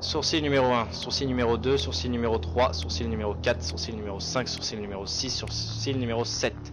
Sourcil numéro 1, sourcil numéro 2, sourcil numéro 3, sourcil numéro 4, sourcil numéro 5, sourcil numéro 6, sourcil numéro 7.